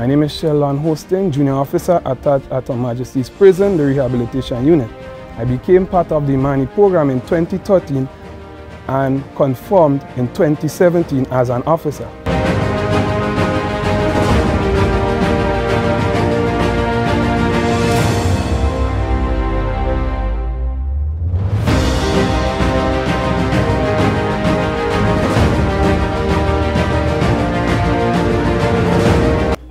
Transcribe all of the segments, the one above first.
My name is Sheldon Hosting, Junior Officer attached at Her Majesty's Prison, the Rehabilitation Unit. I became part of the Imani program in 2013 and confirmed in 2017 as an officer.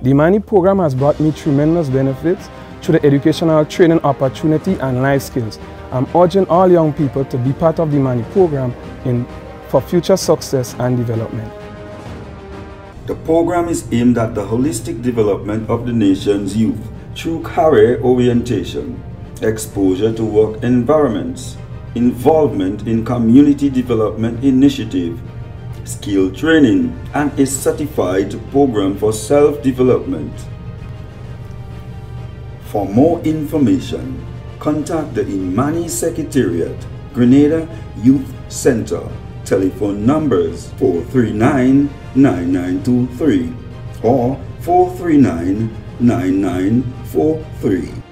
The Imani program has brought me tremendous benefits through the educational training opportunity and life skills. I'm urging all young people to be part of the Imani program in, for future success and development. The program is aimed at the holistic development of the nation's youth through career orientation, exposure to work environments, involvement in community development initiative, skill training, and a certified program for self-development. For more information, contact the Imani Secretariat, Grenada Youth Center, telephone numbers 439-9923 or 439-9943.